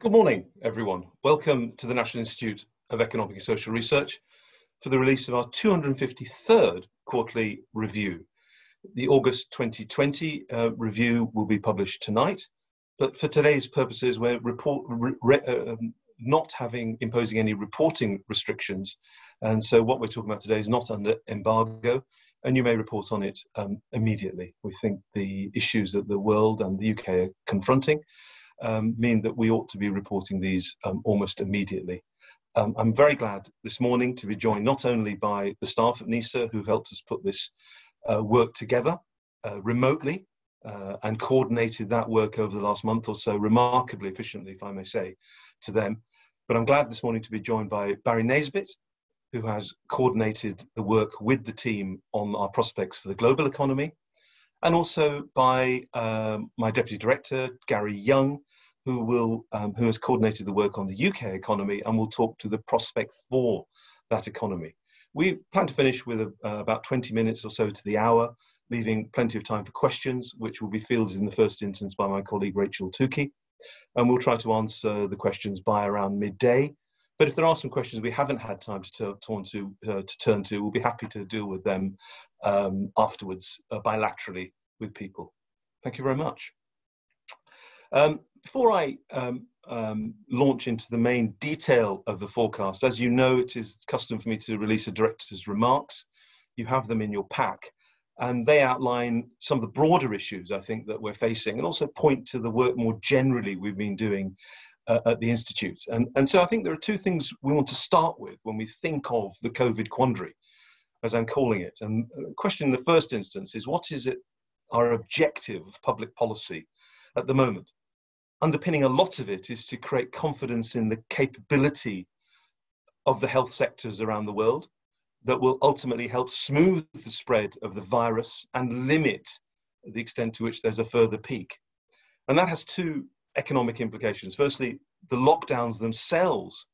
Good morning, everyone. Welcome to the National Institute of Economic and Social Research for the release of our 253rd quarterly review. The August 2020 uh, review will be published tonight, but for today's purposes, we're report, re, uh, um, not having imposing any reporting restrictions, and so what we're talking about today is not under embargo, and you may report on it um, immediately. We think the issues that the world and the UK are confronting um, mean that we ought to be reporting these um, almost immediately. Um, I'm very glad this morning to be joined not only by the staff at NIESR who've helped us put this uh, work together uh, remotely uh, and coordinated that work over the last month or so remarkably efficiently, if I may say, to them. But I'm glad this morning to be joined by Barry Naisbitt, who has coordinated the work with the team on our prospects for the global economy, and also by um, my deputy director, Garry Young, who will um, who has coordinated the work on the UK economy and will talk to the prospects for that economy. We plan to finish with a, uh, about 20 minutes or so to the hour, leaving plenty of time for questions, which will be fielded in the first instance by my colleague Rachel Tukey. And we'll try to answer the questions by around midday. But if there are some questions we haven't had time to, turn to, uh, to turn to, we'll be happy to deal with them um, afterwards uh, bilaterally with people. Thank you very much. Um, before I um, um, launch into the main detail of the forecast, as you know, it is custom for me to release a director's remarks. You have them in your pack, and they outline some of the broader issues I think that we're facing, and also point to the work more generally we've been doing uh, at the institute. And, and so I think there are two things we want to start with when we think of the COVID quandary, as I'm calling it. And the question in the first instance is, what is it our objective of public policy at the moment? Underpinning a lot of it is to create confidence in the capability of the health sectors around the world that will ultimately help smooth the spread of the virus and limit the extent to which there's a further peak. And that has two economic implications. Firstly, the lockdowns themselves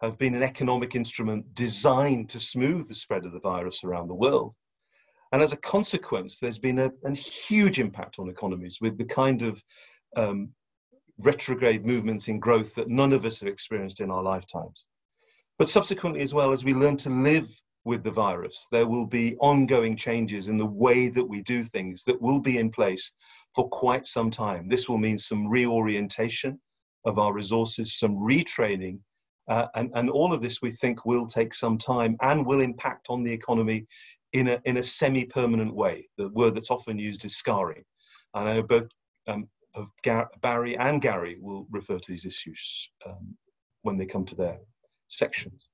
have been an economic instrument designed to smooth the spread of the virus around the world. And as a consequence, there's been a, a huge impact on economies with the kind of um, retrograde movements in growth that none of us have experienced in our lifetimes. But subsequently, as well, as we learn to live with the virus, there will be ongoing changes in the way that we do things that will be in place for quite some time. This will mean some reorientation of our resources, some retraining, uh, and, and all of this we think will take some time and will impact on the economy in a, in a semi permanent way. The word that's often used is scarring. And I know both um, of Gar- Barry and Garry will refer to these issues um, when they come to their sections.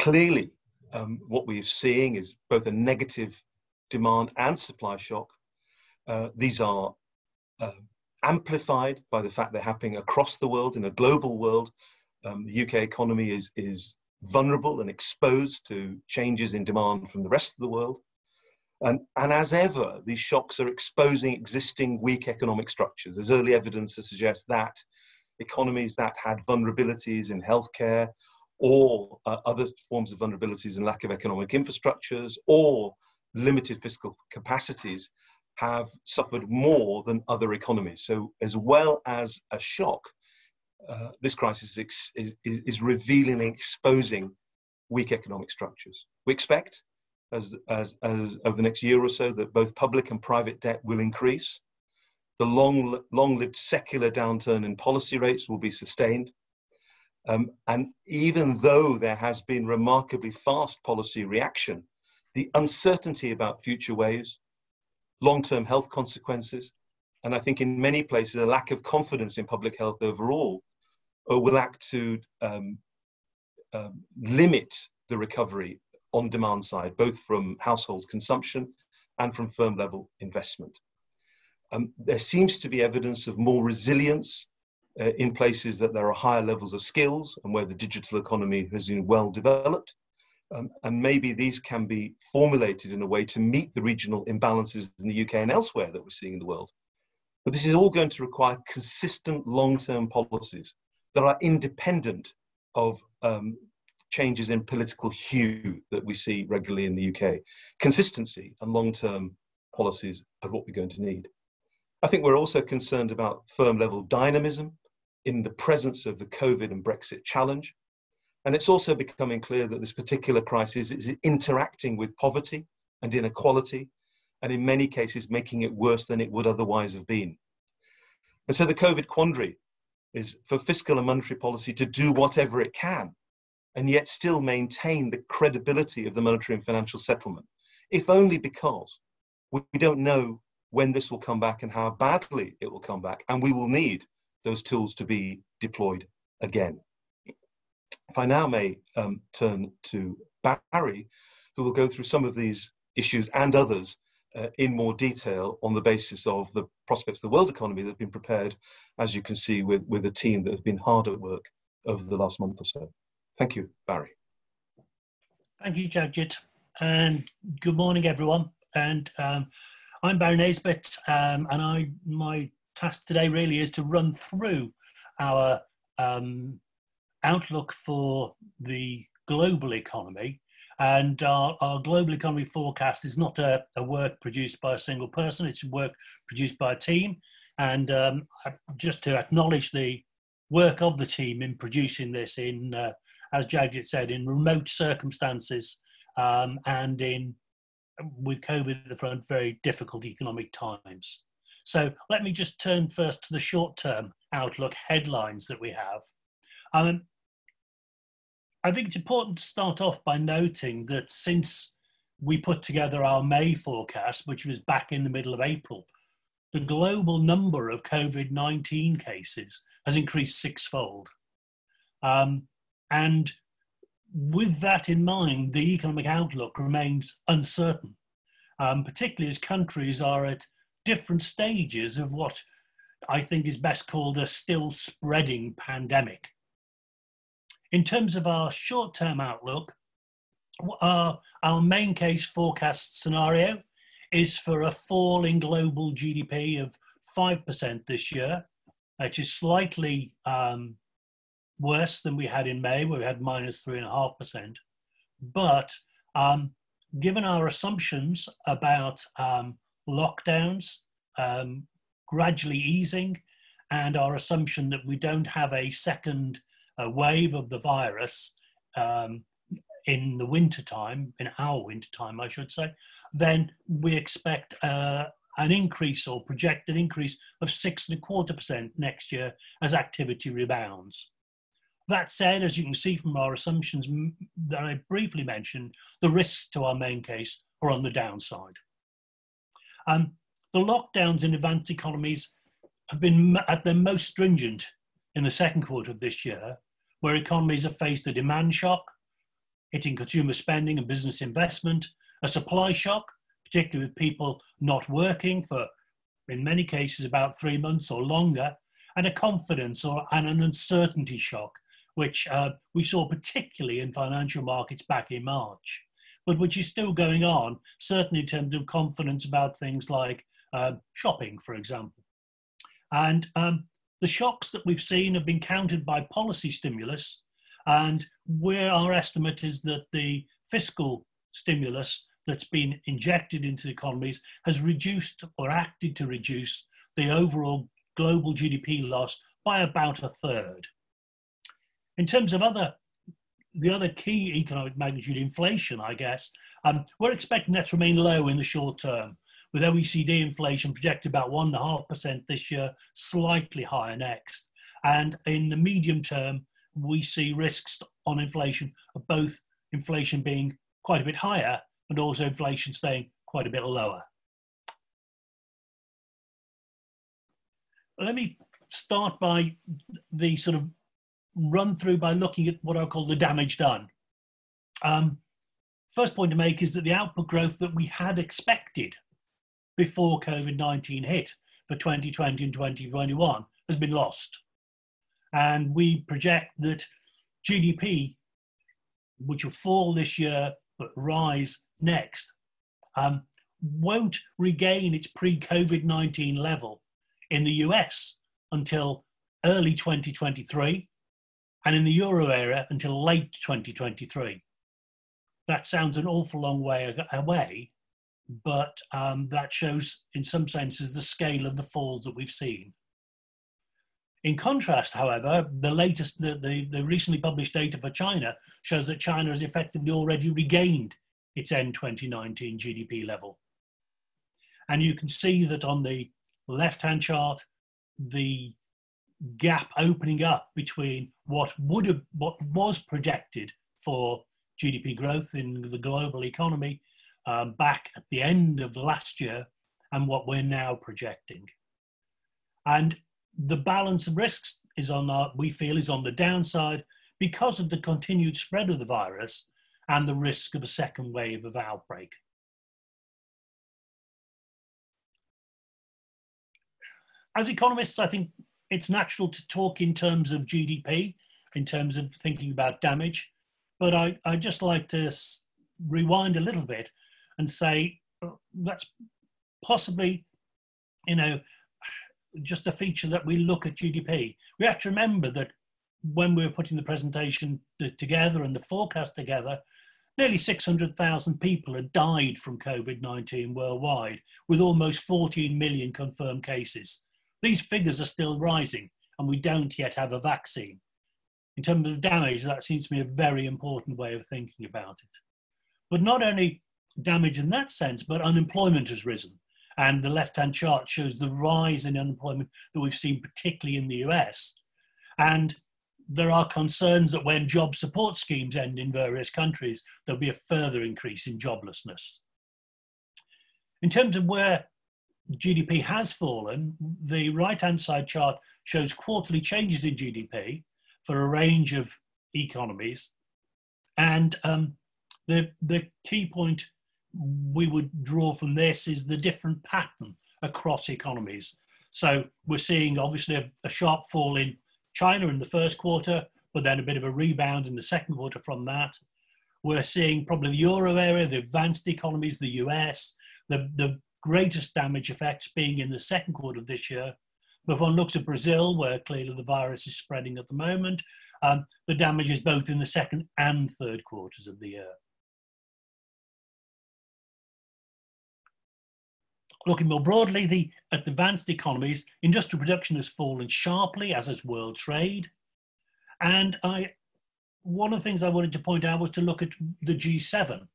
Clearly, um, what we're seeing is both a negative demand and supply shock. Uh, these are uh, amplified by the fact they're happening across the world in a global world. Um, the UK economy is, is vulnerable and exposed to changes in demand from the rest of the world. And, and as ever, these shocks are exposing existing weak economic structures. There's early evidence to suggest that economies that had vulnerabilities in healthcare or uh, other forms of vulnerabilities and lack of economic infrastructures or limited fiscal capacities have suffered more than other economies. So, as well as a shock, uh, this crisis is, is, is revealing and exposing weak economic structures. We expect as, as, as over the next year or so that both public and private debt will increase. The long, long-lived secular downturn in policy rates will be sustained. Um, and even though there has been remarkably fast policy reaction, the uncertainty about future waves, long-term health consequences, and I think in many places a lack of confidence in public health overall, uh, will act to um, um, limit the recovery on demand side, both from households' consumption and from firm level investment. Um, there seems to be evidence of more resilience uh, in places that there are higher levels of skills and where the digital economy has been well developed. Um, and maybe these can be formulated in a way to meet the regional imbalances in the UK and elsewhere that we're seeing in the world. But this is all going to require consistent long term policies that are independent of um, changes in political hue that we see regularly in the UK. Consistency and long term policies are what we're going to need. I think we're also concerned about firm level dynamism in the presence of the COVID and Brexit challenge. And it's also becoming clear that this particular crisis is interacting with poverty and inequality, and in many cases making it worse than it would otherwise have been. And so the COVID quandary is for fiscal and monetary policy to do whatever it can and yet still maintain the credibility of the monetary and financial settlement, if only because we don't know when this will come back and how badly it will come back, and we will need those tools to be deployed again. If I now may um, turn to Barry, who will go through some of these issues and others uh, in more detail on the basis of the prospects of the world economy that have been prepared, as you can see, with, with a team that have been hard at work over the last month or so. Thank you, Barry. Thank you, Jagjit, and good morning, everyone. And um, I'm Barry Naisbitt, um, and I my task today really is to run through our um, outlook for the global economy. And our, our, global economy forecast is not a, a, work produced by a single person, it's work produced by a team. And um, just to acknowledge the work of the team in producing this in uh, as Jagjit said, in remote circumstances um, and in with COVID at the front, very difficult economic times. So let me just turn first to the short-term outlook headlines that we have. Um, I think it's important to start off by noting that since we put together our May forecast, which was back in the middle of April, the global number of COVID 19 cases has increased sixfold. Um, and with that in mind, the economic outlook remains uncertain, um, particularly as countries are at different stages of what I think is best called a still spreading pandemic. In terms of our short term outlook, our, our main case forecast scenario is for a fall in global GDP of 5% this year, which is slightly um, worse than we had in May, where we had minus 3.5%. But um, given our assumptions about um, lockdowns um, gradually easing and our assumption that we don't have a second uh, wave of the virus um, in the winter time, in our winter time, I should say, then we expect uh, an increase or project an increase of six and a quarter percent next year as activity rebounds. That said, as you can see from our assumptions that I briefly mentioned, the risks to our main case are on the downside. Um, the lockdowns in advanced economies have been at their most stringent in the second quarter of this year, where economies have faced a demand shock, hitting consumer spending and business investment, a supply shock, particularly with people not working for, in many cases, about three months or longer, and a confidence or and an uncertainty shock which uh, we saw particularly in financial markets back in March, but which is still going on, certainly in terms of confidence about things like uh, shopping, for example. And um, the shocks that we've seen have been countered by policy stimulus, and where our estimate is that the fiscal stimulus that's been injected into the economies has reduced or acted to reduce the overall global GDP loss by about a third. In terms of other, the other key economic magnitude, inflation, I guess, um, we're expecting that to remain low in the short term, with OECD inflation projected about 1.5% this year, slightly higher next. And in the medium term, we see risks on inflation of both inflation being quite a bit higher and also inflation staying quite a bit lower. Let me start by the sort of run through by looking at what I call the damage done. Um, first point to make is that the output growth that we had expected before COVID 19 hit for 2020 and 2021 has been lost. And we project that GDP, which will fall this year but rise next, um, won't regain its pre COVID 19 level in the US until early 2023 and in the euro area until late 2023. That sounds an awful long way away, but um, that shows, in some senses, the scale of the falls that we've seen. In contrast, however, the latest, the, the, the, recently published data for China shows that China has effectively already regained its end 2019 GDP level. And you can see that on the left-hand chart, the gap opening up between what would have, what was projected for GDP growth in the global economy um, back at the end of last year and what we're now projecting. And the balance of risks is on our, we feel is on the downside because of the continued spread of the virus and the risk of a second wave of outbreak. As economists, I think it's natural to talk in terms of GDP, in terms of thinking about damage, but I, I just like to rewind a little bit and say uh, that's possibly, you know, just a feature that we look at GDP. We have to remember that when we were putting the presentation together and the forecast together, nearly 600,000 people had died from COVID 19 worldwide, with almost 14 million confirmed cases. These figures are still rising, and we don't yet have a vaccine. In terms of damage, that seems to be a very important way of thinking about it. But not only damage in that sense, but unemployment has risen. And the left hand chart shows the rise in unemployment that we've seen, particularly in the US. And there are concerns that when job support schemes end in various countries, there'll be a further increase in joblessness. In terms of where GDP has fallen, the right hand side chart shows quarterly changes in GDP for a range of economies. And um, the, the key point we would draw from this is the different pattern across economies. So we're seeing obviously a, a, sharp fall in China in the first quarter, but then a bit of a rebound in the second quarter from that. We're seeing probably the euro area, the advanced economies, the US, the, the greatest damage effects being in the second quarter of this year. But if one looks at Brazil, where clearly the virus is spreading at the moment, um, the damage is both in the second and third quarters of the year. Looking more broadly, the advanced economies, industrial production has fallen sharply, as has world trade. And I, one of the things I wanted to point out was to look at the G7,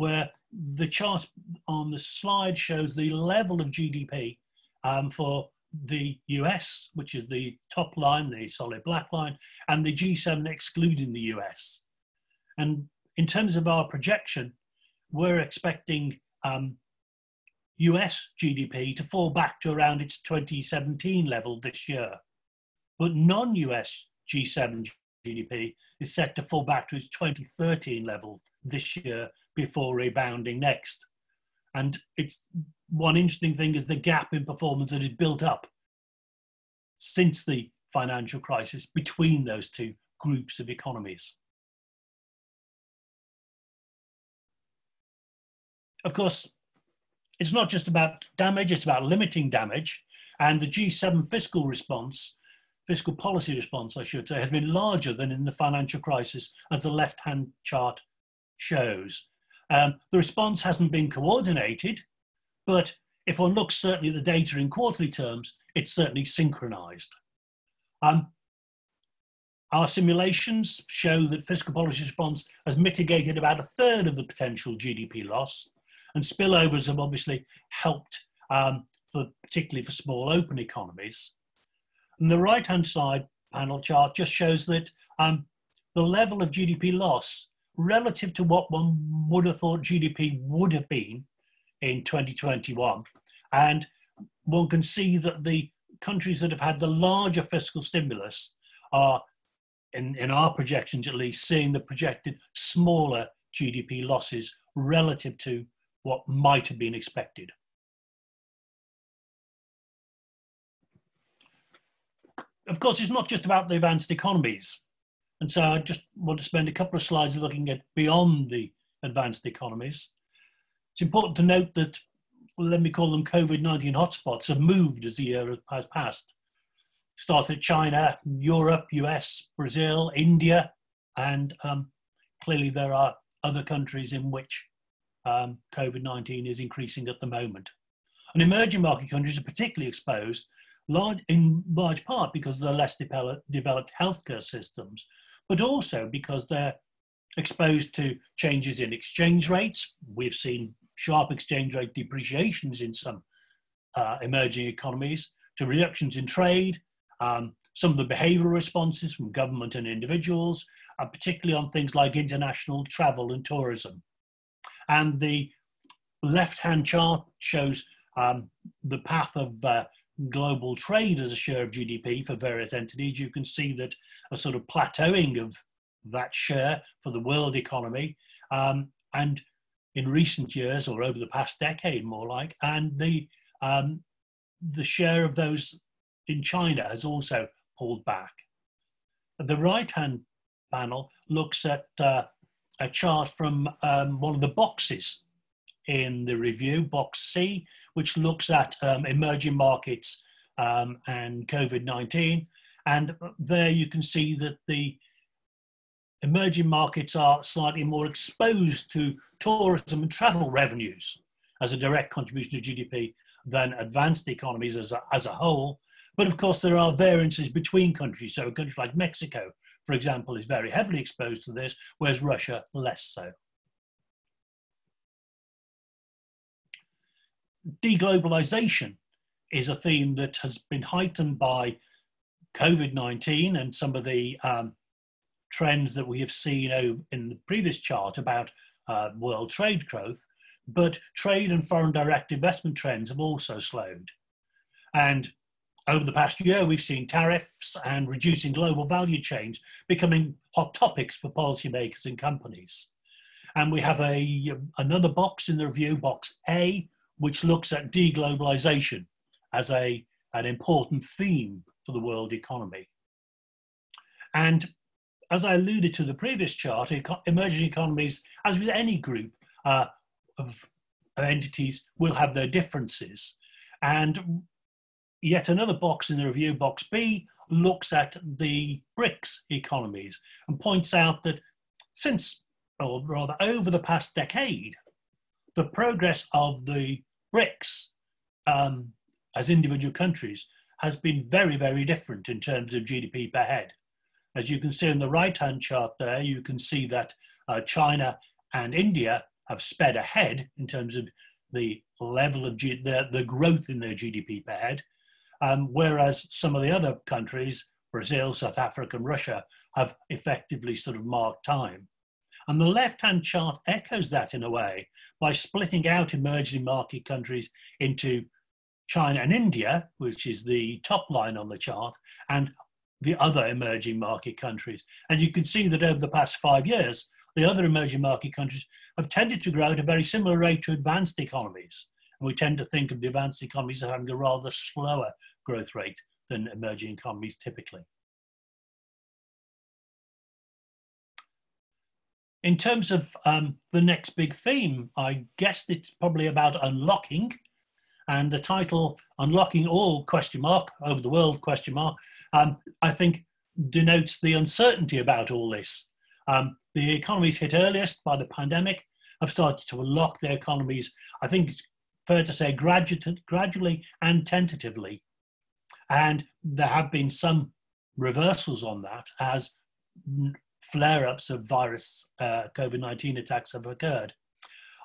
where the chart on the slide shows the level of GDP um, for the US, which is the top line, the solid black line, and the G7 excluding the US. And in terms of our projection, we're expecting um, US GDP to fall back to around its 2017 level this year. But non US G7 GDP is set to fall back to its 2013 level this year before rebounding next. And it's one interesting thing is the gap in performance that is built up since the financial crisis between those two groups of economies. Of course, it's not just about damage, it's about limiting damage. And the G7 fiscal response, fiscal policy response, I should say, has been larger than in the financial crisis, as the left hand chart shows. Um, the response hasn't been coordinated, but if one looks certainly at the data in quarterly terms, it's certainly synchronized. Um, our simulations show that fiscal policy response has mitigated about a third of the potential GDP loss, and spillovers have obviously helped, um, for, particularly for small open economies. And the right hand side panel chart just shows that um, the level of GDP loss relative to what one would have thought GDP would have been in 2021. And one can see that the countries that have had the larger fiscal stimulus are, in, in our projections at least, seeing the projected smaller GDP losses relative to what might have been expected. Of course, it's not just about the advanced economies. And so I just want to spend a couple of slides looking at beyond the advanced economies. It's important to note that, well, let me call them COVID 19 hotspots, have moved as the year has passed. Started China, Europe, US, Brazil, India, and um, clearly there are other countries in which um, COVID 19 is increasing at the moment. And emerging market countries are particularly exposed, large, in large part because of the less developed healthcare systems, but also because they're exposed to changes in exchange rates. We've seen sharp exchange rate depreciations in some uh, emerging economies, to reductions in trade, um, some of the behavioural responses from government and individuals, uh, particularly on things like international travel and tourism. And the left-hand chart shows um, the path of uh, global trade as a share of GDP for various entities. You can see that a sort of plateauing of that share for the world economy. Um, and in recent years, or over the past decade, more like, and the um, the share of those in China has also pulled back. The right hand panel looks at uh, a chart from um, one of the boxes in the review, box C, which looks at um, emerging markets um, and COVID 19. And there you can see that the emerging markets are slightly more exposed to tourism and travel revenues as a direct contribution to GDP than advanced economies as a, as a whole. But of course, there are variances between countries. So, a country like Mexico, for example, is very heavily exposed to this, whereas Russia less so. Deglobalization is a theme that has been heightened by COVID 19 and some of the um, trends that we have seen in the previous chart about uh, world trade growth, but trade and foreign direct investment trends have also slowed. And over the past year, we've seen tariffs and reducing global value chains becoming hot topics for policymakers and companies. And we have a, another box in the review, box A, which looks at deglobalization as a, an important theme for the world economy. And as I alluded to the previous chart, emerging economies, as with any group uh, of entities, will have their differences. And yet another box in the review, box B, looks at the BRICS economies and points out that since, or rather over the past decade, the progress of the BRICS um, as individual countries has been very, very different in terms of GDP per head. As you can see on the right-hand chart there, you can see that uh, China and India have sped ahead in terms of the level of G the, the growth in their GDP per head, um, whereas some of the other countries, Brazil, South Africa, and Russia, have effectively sort of marked time. And the left-hand chart echoes that in a way by splitting out emerging market countries into China and India, which is the top line on the chart, and the other emerging market countries. And you can see that over the past five years, the other emerging market countries have tended to grow at a very similar rate to advanced economies. And we tend to think of the advanced economies as having a rather slower growth rate than emerging economies typically. In terms of um, the next big theme, I guessed it's probably about unlocking and the title unlocking all question mark over the world question mark um, i think denotes the uncertainty about all this. Um, the economies hit earliest by the pandemic have started to unlock their economies. I think it's fair to say gradu- gradually and tentatively. And there have been some reversals on that as flare-ups of virus uh, covid-19 attacks have occurred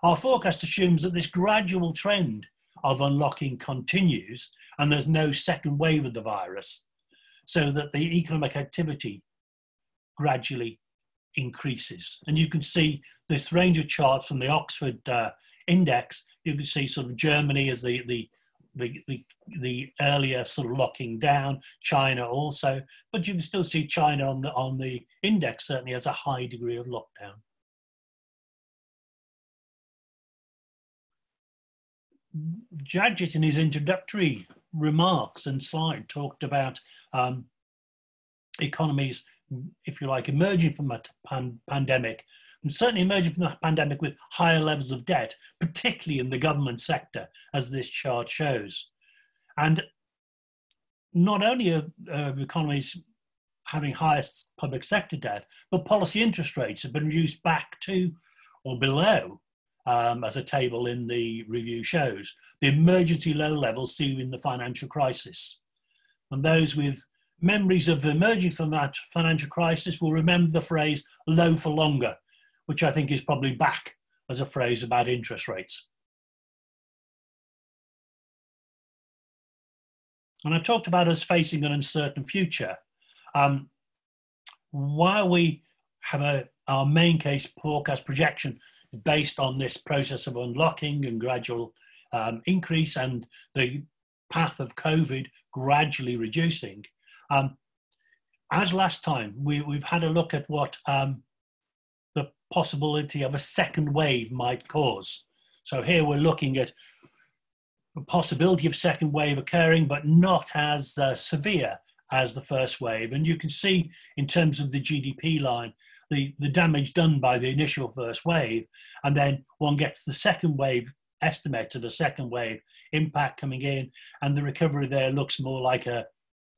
our forecast assumes that this gradual trend of unlocking continues and there's no second wave of the virus, so that the economic activity gradually increases. And you can see this range of charts from the Oxford uh, Index. You can see sort of Germany as the, the the, the, the earlier sort of locking down, China also, but you can still see China on the, on the index certainly has a high degree of lockdown. Jagjit in his introductory remarks and slide talked about um, economies, if you like, emerging from a pan pandemic, and certainly emerging from the pandemic with higher levels of debt, particularly in the government sector, as this chart shows. And not only are uh, economies having highest public sector debt, but policy interest rates have been reduced back to or below um, as a table in the review shows, the emergency low levels seen in the financial crisis. And those with memories of emerging from that financial crisis will remember the phrase low for longer, which I think is probably back as a phrase about interest rates. And I talked about us facing an uncertain future. Um, while we have a, our main case forecast projection based on this process of unlocking and gradual um, increase and the path of COVID gradually reducing, um, as last time, we, we've had a look at what um, the possibility of a second wave might cause. So here we're looking at the possibility of second wave occurring, but not as uh, severe as the first wave. And you can see in terms of the GDP line, the, the damage done by the initial first wave. And then one gets the second wave estimate of the second wave impact coming in. And the recovery there looks more like a,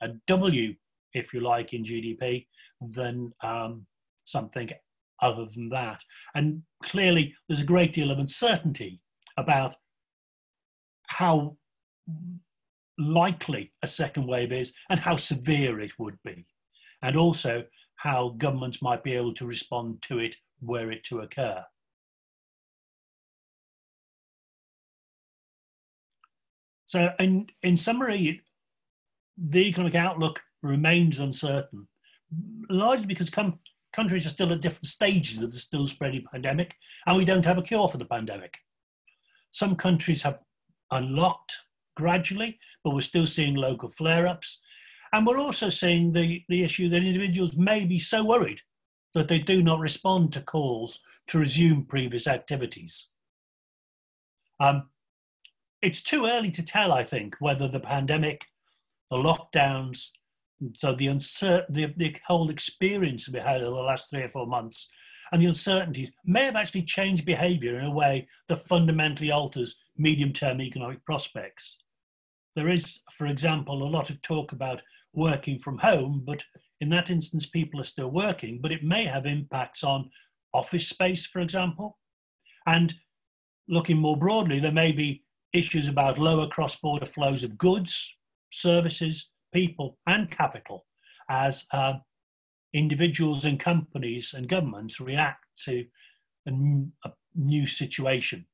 a W, if you like, in GDP than um, something other than that. And clearly, there's a great deal of uncertainty about how likely a second wave is and how severe it would be, and also how governments might be able to respond to it were it to occur. So, in, in summary, the economic outlook remains uncertain, largely because com- countries are still at different stages of the still spreading pandemic, and we don't have a cure for the pandemic. Some countries have unlocked gradually, but we're still seeing local flare ups. And we're also seeing the, the issue that individuals may be so worried that they do not respond to calls to resume previous activities. Um, it's too early to tell, I think, whether the pandemic, the lockdowns, so the, the, the whole experience we had over the last three or four months and the uncertainties may have actually changed behaviour in a way that fundamentally alters medium term economic prospects. There is, for example, a lot of talk about working from home, but in that instance, people are still working, but it may have impacts on office space, for example. And looking more broadly, there may be issues about lower cross border flows of goods, services, people, and capital as uh, individuals and companies and governments react to a, new situation.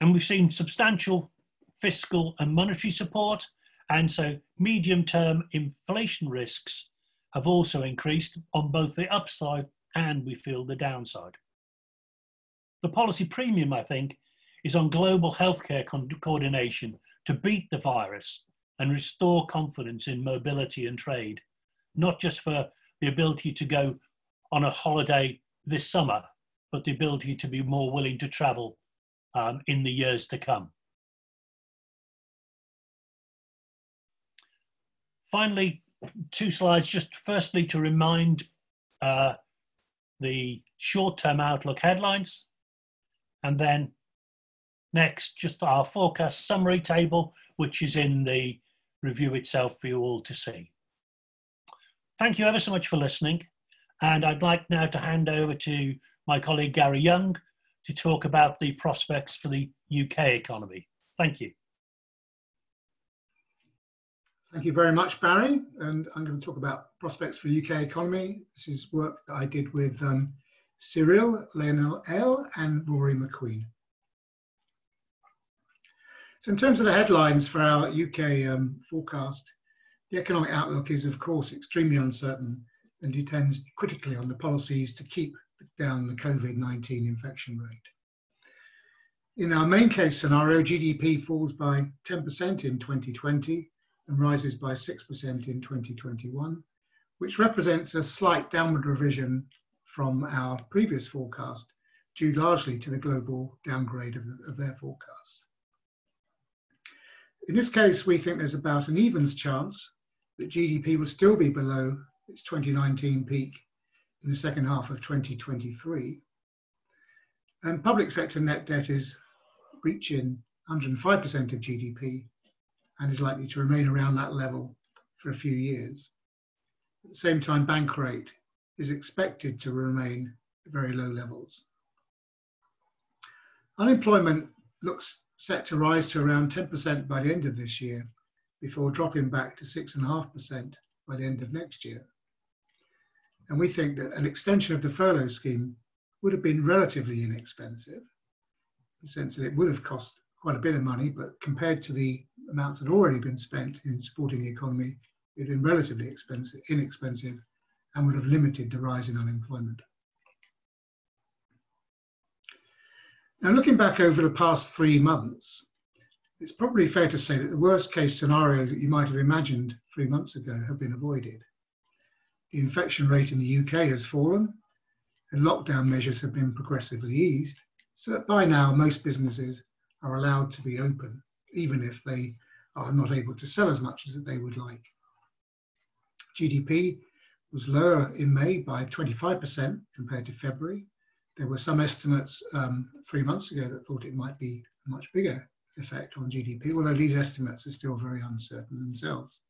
And we've seen substantial fiscal and monetary support, and so medium term inflation risks have also increased on both the upside and we feel the downside. The policy premium, I think, is on global healthcare co- coordination to beat the virus and restore confidence in mobility and trade not just for the ability to go on a holiday this summer, but the ability to be more willing to travel um, in the years to come. Finally, two slides, just firstly to remind uh, the short-term outlook headlines, and then next, just our forecast summary table, which is in the review itself for you all to see. Thank you ever so much for listening. And I'd like now to hand over to my colleague Garry Young to talk about the prospects for the UK economy. Thank you. Thank you very much, Barry. And I'm going to talk about prospects for UK economy. This is work that I did with um, Cyrille, Lionel L, and Rory Macqueen. So in terms of the headlines for our UK um, forecast, the economic outlook is, of course, extremely uncertain and depends critically on the policies to keep down the COVID 19 infection rate. In our main case scenario, GDP falls by 10% in 2020 and rises by 6% in 2021, which represents a slight downward revision from our previous forecast, due largely to the global downgrade of, the, of their forecast. In this case, we think there's about an evens chance that GDP will still be below its 2019 peak in the second half of 2023. And public sector net debt is reaching 105% of GDP and is likely to remain around that level for a few years. At the same time, bank rate is expected to remain at very low levels. Unemployment looks set to rise to around 10% by the end of this year before dropping back to 6.5% by the end of next year. And we think that an extension of the furlough scheme would have been relatively inexpensive, in the sense that it would have cost quite a bit of money, but compared to the amounts that had already been spent in supporting the economy, it had been relatively expensive, inexpensive and would have limited the rise in unemployment. Now, looking back over the past three months, it's probably fair to say that the worst case scenarios that you might have imagined three months ago have been avoided. The infection rate in the UK has fallen, and lockdown measures have been progressively eased, so that by now most businesses are allowed to be open, even if they are not able to sell as much as they would like. GDP was lower in May by 25% compared to February. There were some estimates um, three months ago that thought it might be a much bigger effect on GDP, although these estimates are still very uncertain themselves.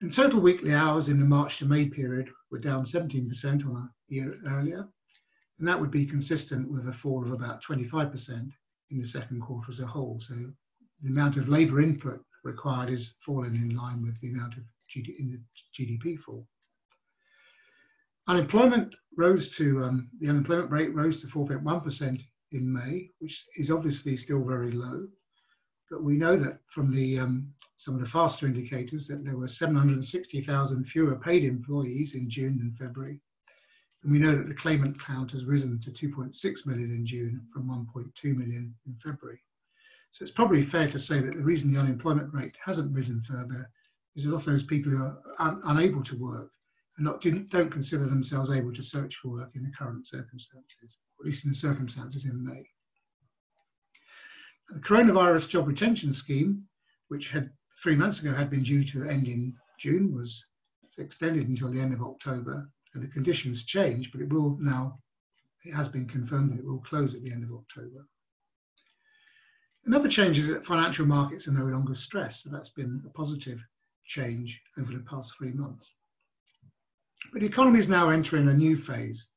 And total weekly hours in the March to May period were down 17% on a year earlier, and that would be consistent with a fall of about 25% in the second quarter as a whole. So the amount of labour input required is falling in line with the amount of GD, in the GDP fall. Unemployment rose to um, the unemployment rate rose to 4.1% in May, which is obviously still very low. But we know that from the um, some of the faster indicators that there were 760,000 fewer paid employees in June and February. And we know that the claimant count has risen to 2.6 million in June from 1.2 million in February. So it's probably fair to say that the reason the unemployment rate hasn't risen further is a lot of those people who are un unable to work and not, don't consider themselves able to search for work in the current circumstances, or at least in the circumstances in May. The coronavirus job retention scheme, which had three months ago had been due to end in June, was extended until the end of October, and the conditions changed, but it will now, it has been confirmed that it will close at the end of October. Another change is that financial markets are no longer stressed, so that's been a positive change over the past three months. But the economy is now entering a new phase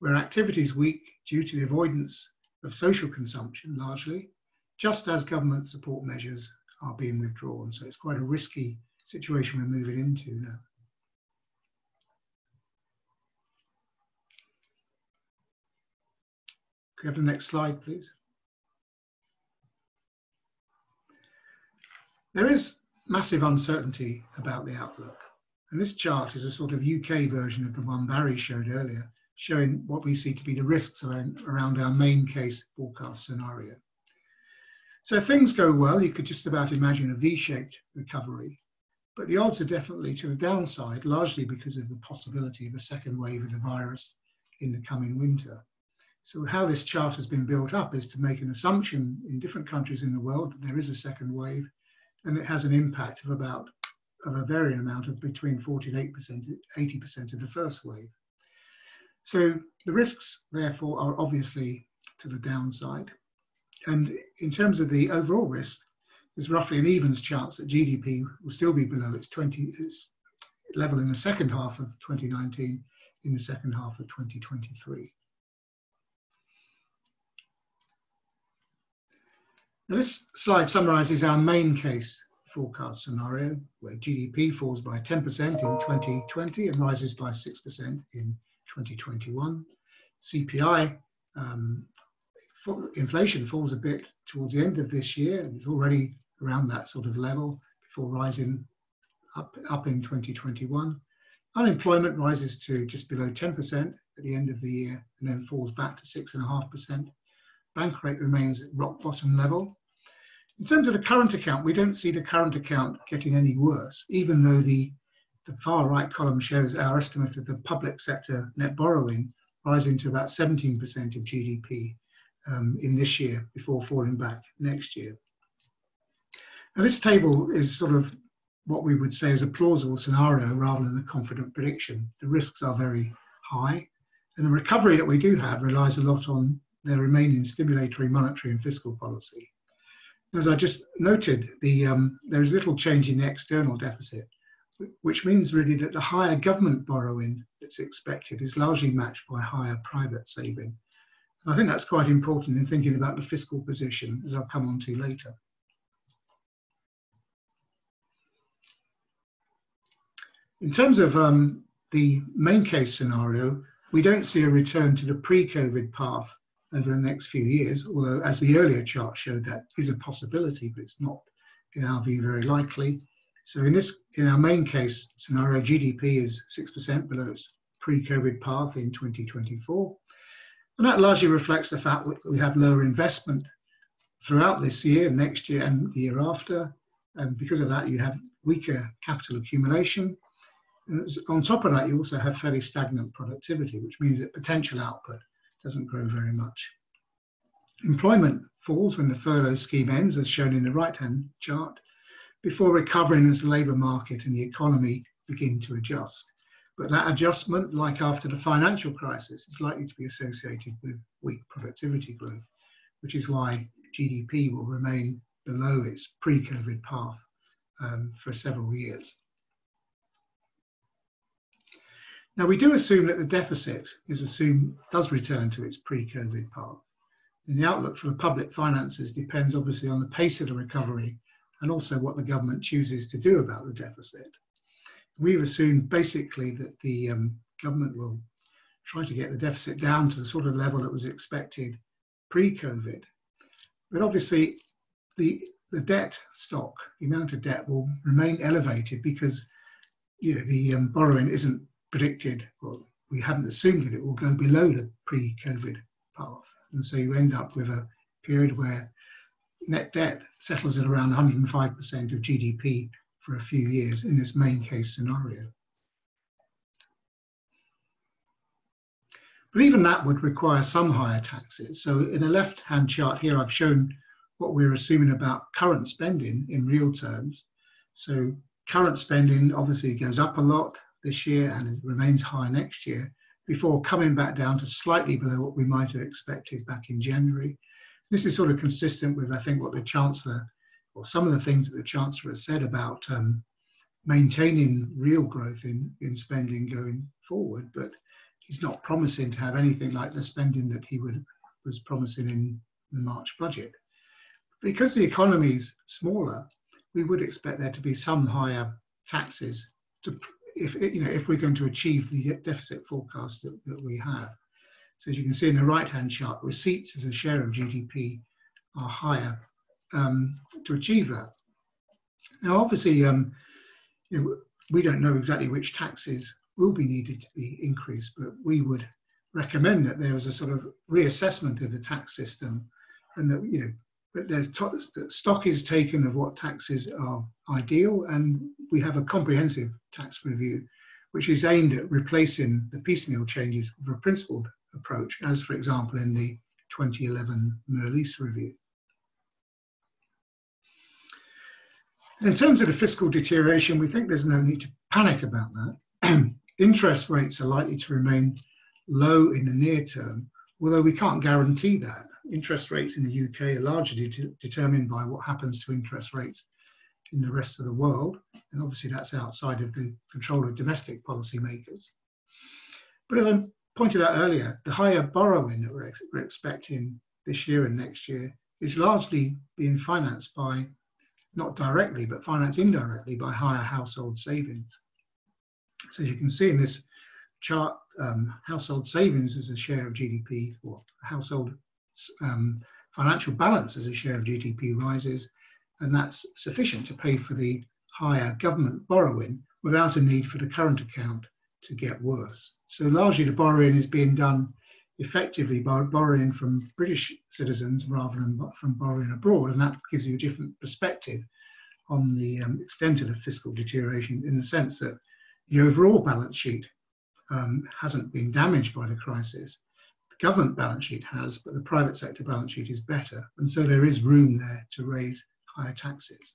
where activity is weak due to the avoidance of social consumption largely, just as government support measures are being withdrawn. So it's quite a risky situation we're moving into now. Could we have the next slide, please? There is massive uncertainty about the outlook. And this chart is a sort of UK version of the one Barry showed earlier, showing what we see to be the risks around, around our main case forecast scenario. So if things go well, you could just about imagine a V-shaped recovery, but the odds are definitely to the downside, largely because of the possibility of a second wave of the virus in the coming winter. So how this chart has been built up is to make an assumption in different countries in the world that there is a second wave, and it has an impact of about a varying amount of between 48% and 80% of the first wave. So the risks, therefore, are obviously to the downside. And in terms of the overall risk, there's roughly an evens chance that GDP will still be below its 20 its level in the second half of 2019 in the second half of 2023. Now this slide summarizes our main case forecast scenario where GDP falls by 10% in 2020 and rises by 6% in 2021. CPI um, inflation falls a bit towards the end of this year and is already around that sort of level before rising up, up in 2021. Unemployment rises to just below 10% at the end of the year and then falls back to 6.5%. Bank rate remains at rock bottom level in terms of the current account, we don't see the current account getting any worse, even though the, the far right column shows our estimate of the public sector net borrowing rising to about 17% of GDP um, in this year before falling back next year. Now, this table is sort of what we would say is a plausible scenario rather than a confident prediction. The risks are very high, and the recovery that we do have relies a lot on their remaining stimulatory monetary and fiscal policy as I just noted, the, um, there is little change in the external deficit, which means really that the higher government borrowing that's expected is largely matched by higher private saving. And I think that's quite important in thinking about the fiscal position, as I'll come on to later. In terms of um, the main case scenario, we don't see a return to the pre-COVID path over the next few years, although as the earlier chart showed, that is a possibility, but it's not, in our view, very likely. So in this, in our main case scenario, GDP is 6% below its pre-COVID path in 2024. And that largely reflects the fact that we have lower investment throughout this year, next year, and the year after. And because of that, you have weaker capital accumulation. And on top of that, you also have fairly stagnant productivity, which means that potential output doesn't grow very much. Employment falls when the furlough scheme ends, as shown in the right-hand chart, before recovering as the labour market and the economy begin to adjust. But that adjustment, like after the financial crisis, is likely to be associated with weak productivity growth, which is why GDP will remain below its pre-COVID path um, for several years. Now we do assume that the deficit is assumed does return to its pre-COVID path. And the outlook for the public finances depends obviously on the pace of the recovery and also what the government chooses to do about the deficit. We've assumed basically that the um, government will try to get the deficit down to the sort of level that was expected pre-COVID. But obviously the, the debt stock, the amount of debt will remain elevated because you know, the um, borrowing isn't predicted, well, we haven't assumed that it will go below the pre-COVID path. And so you end up with a period where net debt settles at around 105% of GDP for a few years in this main case scenario. But even that would require some higher taxes. So in the left-hand chart here, I've shown what we're assuming about current spending in real terms. So current spending obviously goes up a lot this year and it remains high next year before coming back down to slightly below what we might have expected back in January. This is sort of consistent with, I think, what the Chancellor, or some of the things that the Chancellor has said about um, maintaining real growth in, in spending going forward, but he's not promising to have anything like the spending that he would, was promising in the March budget. Because the economy is smaller, we would expect there to be some higher taxes to if you know if we're going to achieve the deficit forecast that, that we have. So as you can see in the right-hand chart, receipts as a share of GDP are higher um, to achieve that. Now, obviously, um, you know, we don't know exactly which taxes will be needed to be increased, but we would recommend that there is a sort of reassessment of the tax system and that, you know, that there's stock is taken of what taxes are ideal, and we have a comprehensive tax review, which is aimed at replacing the piecemeal changes of a principled approach, as for example in the 2011 Mirrlees review. In terms of the fiscal deterioration, we think there's no need to panic about that. Interest rates are likely to remain low in the near term, although we can't guarantee that interest rates in the UK are largely de determined by what happens to interest rates in the rest of the world. And obviously that's outside of the control of domestic policymakers. But as I pointed out earlier, the higher borrowing that we're, ex we're expecting this year and next year is largely being financed by, not directly, but financed indirectly by higher household savings. So as you can see in this chart, um, household savings as a share of GDP, or household um, financial balance as a share of GDP rises, and that's sufficient to pay for the higher government borrowing without a need for the current account to get worse. So largely the borrowing is being done effectively by borrowing from British citizens rather than from borrowing abroad, and that gives you a different perspective on the um, extent of the fiscal deterioration in the sense that the overall balance sheet um, hasn't been damaged by the crisis, government balance sheet has, but the private sector balance sheet is better. And so there is room there to raise higher taxes.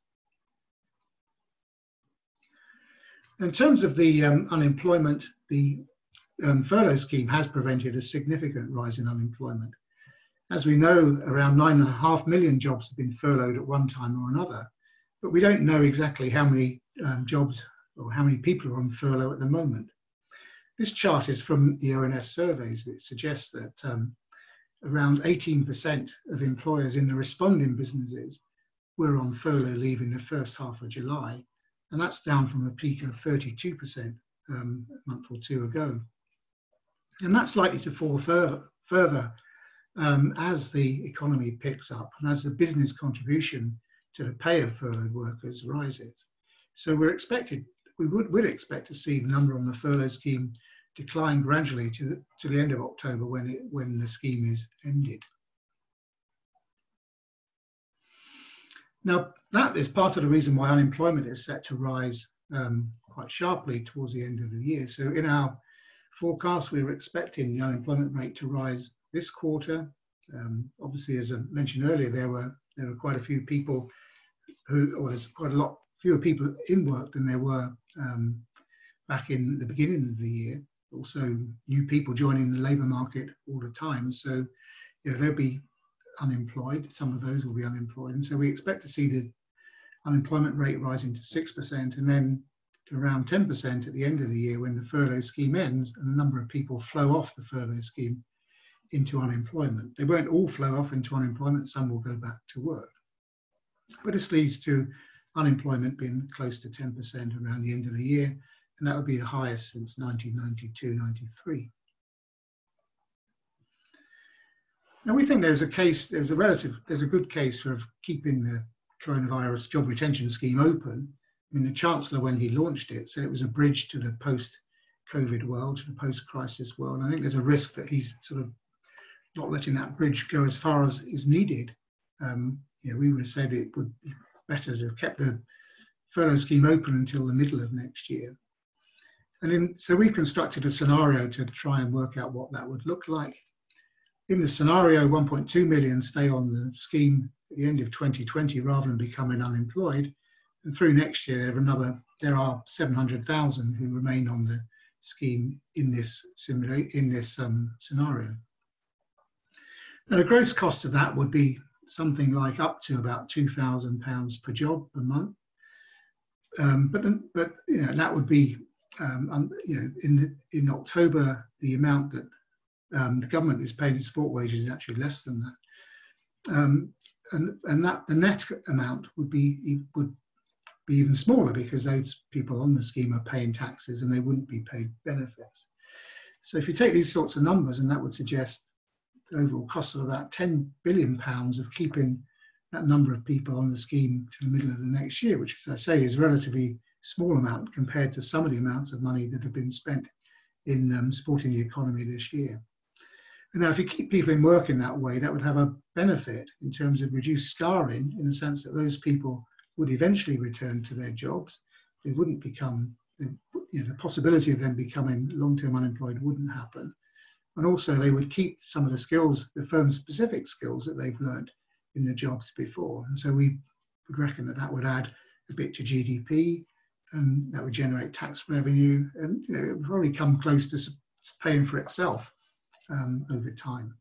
In terms of the um, unemployment, the um, furlough scheme has prevented a significant rise in unemployment. As we know, around nine and a half million jobs have been furloughed at one time or another, but we don't know exactly how many um, jobs or how many people are on furlough at the moment. This chart is from the ONS surveys, which suggests that um, around 18% of employers in the responding businesses were on furlough leave in the first half of July, and that's down from a peak of 32% um, a month or two ago. And that's likely to fall further, further um, as the economy picks up and as the business contribution to the pay of furloughed workers rises. So we're expected, we would, would expect to see the number on the furlough scheme decline gradually to the, to the end of October when, it, when the scheme is ended. Now, that is part of the reason why unemployment is set to rise um, quite sharply towards the end of the year. So in our forecast, we were expecting the unemployment rate to rise this quarter. Um, obviously, as I mentioned earlier, there were there were quite a few people who, or there's quite a lot fewer people in work than there were um, back in the beginning of the year. Also, new people joining the labour market all the time. So, you know, there'll be unemployed. Some of those will be unemployed, and so we expect to see the unemployment rate rising to six percent, and then to around 10% at the end of the year when the furlough scheme ends and a number of people flow off the furlough scheme into unemployment. They won't all flow off into unemployment, some will go back to work. But this leads to unemployment being close to 10% around the end of the year, and that would be the highest since 1992-93. Now we think there's a case, there's a relative, there's a good case for keeping the coronavirus job retention scheme open I mean, the Chancellor, when he launched it, said it was a bridge to the post COVID world, to the post crisis world. I think there's a risk that he's sort of not letting that bridge go as far as is needed. Um, you know, we would have said it would better to have kept the furlough scheme open until the middle of next year. And in, so we've constructed a scenario to try and work out what that would look like. In the scenario, 1.2 million stay on the scheme at the end of 2020 rather than becoming unemployed. And through next year, there are another there are 700,000 who remain on the scheme in this in this um, scenario. Now, the gross cost of that would be something like up to about two thousand pounds per job per month. Um, but but you know that would be um, you know in in October the amount that um, the government is paying to support wages is actually less than that. Um, and and that the net amount would be would be even smaller because those people on the scheme are paying taxes and they wouldn't be paid benefits. So if you take these sorts of numbers, and that would suggest overall cost of about 10 billion pounds of keeping that number of people on the scheme to the middle of the next year, which, as I say, is a relatively small amount compared to some of the amounts of money that have been spent in um, supporting the economy this year. And now, if you keep people in work in that way, that would have a benefit in terms of reduced scarring, in the sense that those people would eventually return to their jobs. They wouldn't become, you know, the possibility of them becoming long-term unemployed wouldn't happen. And also they would keep some of the skills, the firm-specific skills that they've learned in the jobs before. And so we would reckon that that would add a bit to GDP and that would generate tax revenue and you know, it would probably come close to paying for itself um, over time.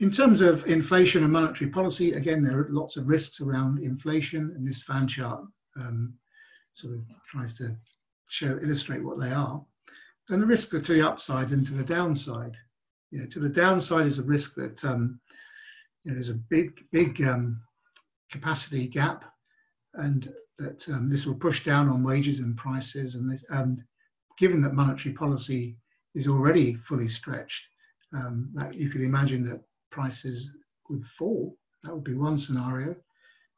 In terms of inflation and monetary policy, again, there are lots of risks around inflation, and this fan chart um, sort of tries to show, illustrate what they are. then the risks are to the upside and to the downside. You know, to the downside is a risk that um, you know, there's a big, big um, capacity gap, and that um, this will push down on wages and prices. And, this, and given that monetary policy is already fully stretched, um, you could imagine that prices would fall. That would be one scenario.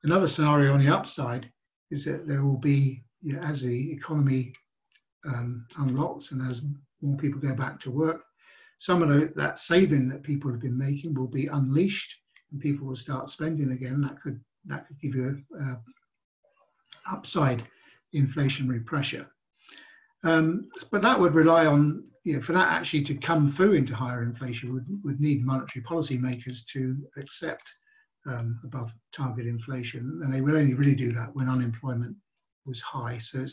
Another scenario on the upside is that there will be, you know, as the economy um, unlocks and as more people go back to work, some of the, that saving that people have been making will be unleashed and people will start spending again. That could that could give you a, a upside inflationary pressure. Um, but that would rely on, you know, for that actually to come through into higher inflation would, would need monetary policy makers to accept um, above target inflation. And they will only really do that when unemployment was high. So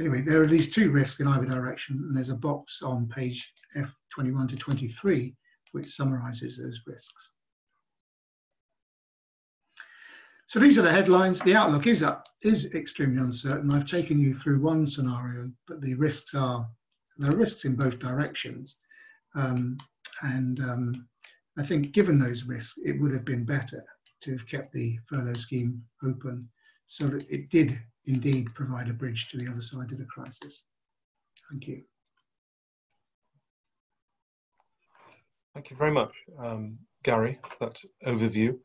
anyway, there are these two risks in either direction. And there's a box on page F21 to 23, which summarizes those risks. So these are the headlines. The outlook is up, is extremely uncertain. I've taken you through one scenario, but the risks are there are risks in both directions. Um, and um, I think given those risks, it would have been better to have kept the furlough scheme open so that it did indeed provide a bridge to the other side of the crisis. Thank you. Thank you very much, um, Garry, for that overview.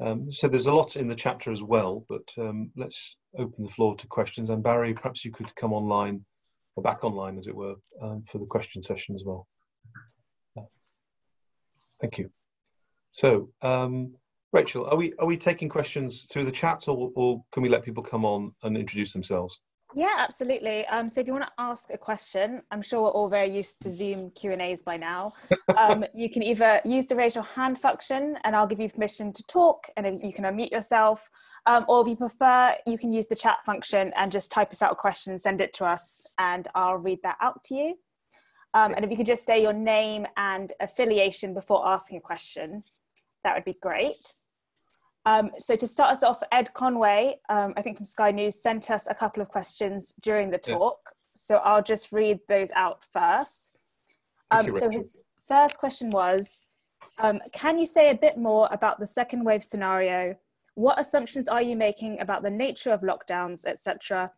Um, so there's a lot in the chapter as well, but um, let's open the floor to questions. And Barry, perhaps you could come online, or back online, as it were, um, for the question session as well. Thank you. So, um, Rachel, are we are we taking questions through the chat, or, or can we let people come on and introduce themselves? Yeah, absolutely. Um, so if you want to ask a question, I'm sure we're all very used to Zoom Q and A's by now. Um, you can either use the raise your hand function, and I'll give you permission to talk, and you can unmute yourself. Um, or if you prefer, you can use the chat function and just type us out a question, send it to us, and I'll read that out to you. Um, and if you could just say your name and affiliation before asking a question, that would be great. Um, so to start us off, Ed Conway, um, I think from Sky News, sent us a couple of questions during the talk. Yes. So I'll just read those out first. Um, you, so his first question was, um, can you say a bit more about the second wave scenario? What assumptions are you making about the nature of lockdowns, etc.?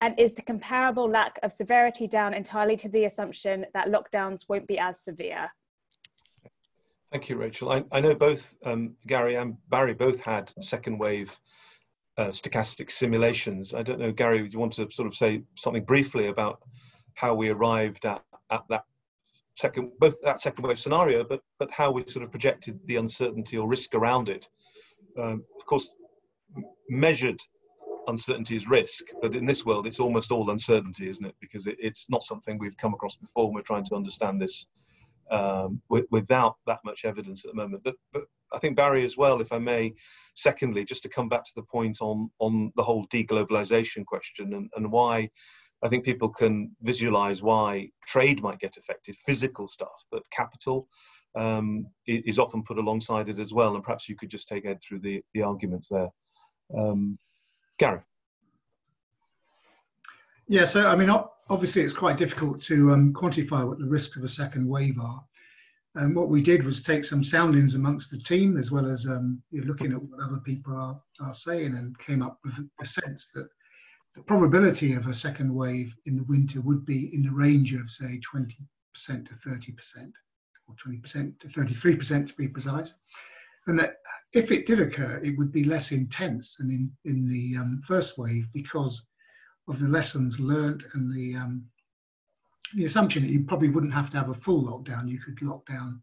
And is the comparable lack of severity down entirely to the assumption that lockdowns won't be as severe? Thank you, Rachel. I, I know both um, Garry and Barry both had second wave uh, stochastic simulations. I don't know, Garry, do you want to sort of say something briefly about how we arrived at, at that second, both that second wave scenario, but, but how we sort of projected the uncertainty or risk around it? Um, of course, measured uncertainty is risk, but in this world, it's almost all uncertainty, isn't it? Because it, it's not something we've come across before, and we're trying to understand this um, with, without that much evidence at the moment. But, but I think Barry as well, if I may, secondly, just to come back to the point on, on the whole deglobalization question and, and why I think people can visualize why trade might get affected, physical stuff, but capital um, is often put alongside it as well. And perhaps you could just take Ed through the, the arguments there. Um, Garry. Yeah, so I mean, obviously it's quite difficult to um, quantify what the risks of a second wave are. And what we did was take some soundings amongst the team, as well as um, looking at what other people are, are saying, and came up with a sense that the probability of a second wave in the winter would be in the range of, say, 20% to 30%, or 20% to 33% to be precise. And that if it did occur, it would be less intense than in, in the um, first wave because of the lessons learnt and the um, the assumption that you probably wouldn't have to have a full lockdown. You could lock down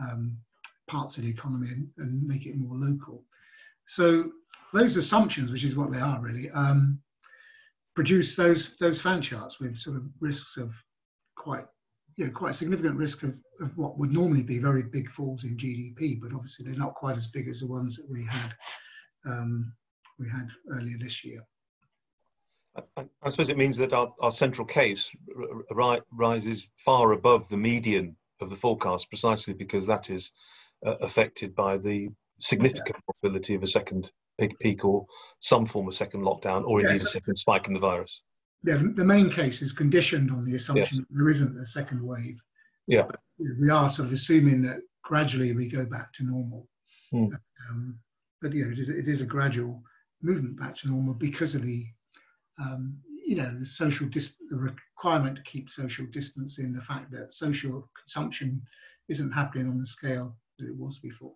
um, parts of the economy and, and, make it more local. So those assumptions, which is what they are really, um, produce those those fan charts with sort of risks of quite know, quite significant risk of, of what would normally be very big falls in GDP, but obviously they're not quite as big as the ones that we had um, we had earlier this year. I, I suppose it means that our, our central case ri rises far above the median of the forecast, precisely because that is uh, affected by the significant yeah. probability of a second peak, peak or some form of second lockdown, or indeed a second spike in the virus. Yeah, the main case is conditioned on the assumption that there isn't a second wave. Yeah, but we are sort of assuming that gradually we go back to normal. Hmm. Um, but you know, it is, it is a gradual movement back to normal because of the um, you know, the social dis- the requirement to keep social distancing, the fact that social consumption isn't happening on the scale that it was before.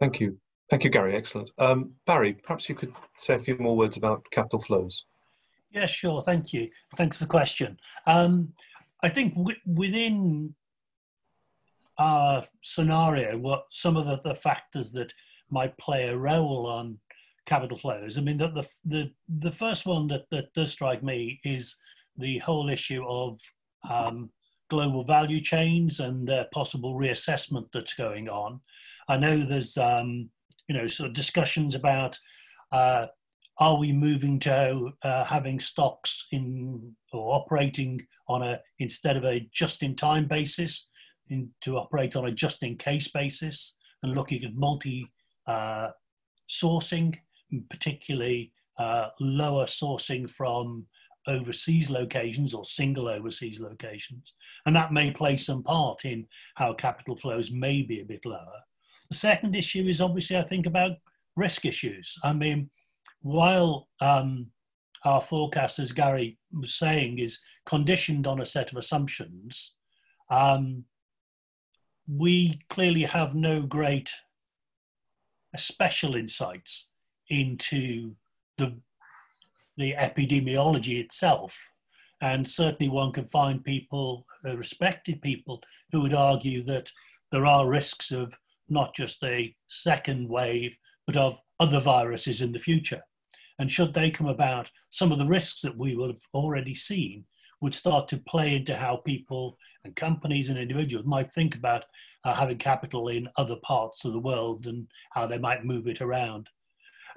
Thank you. Thank you, Garry. Excellent. Um, Barry, perhaps you could say a few more words about capital flows. Yeah, sure. Thank you. Thanks for the question. Um, I think within our scenario, what some of the, the factors that might play a role on capital flows. I mean, the the the, the first one that, that does strike me is the whole issue of um, global value chains and uh, possible reassessment that's going on. I know there's um, you know sort of discussions about uh, are we moving to uh, having stocks in or operating on a instead of a just-in-time basis in, to operate on a just-in-case basis and looking at multi uh, sourcing particularly uh, lower sourcing from overseas locations or single overseas locations. And that may play some part in how capital flows may be a bit lower. The second issue is obviously, I think, about risk issues. I mean, while um, our forecast, as Garry was saying, is conditioned on a set of assumptions, um, we clearly have no great special insights into the, the epidemiology itself. And certainly one can find people, uh, respected people, who would argue that there are risks of not just a second wave, but of other viruses in the future. And should they come about, some of the risks that we will have already seen would start to play into how people and companies and individuals might think about uh, having capital in other parts of the world and how they might move it around.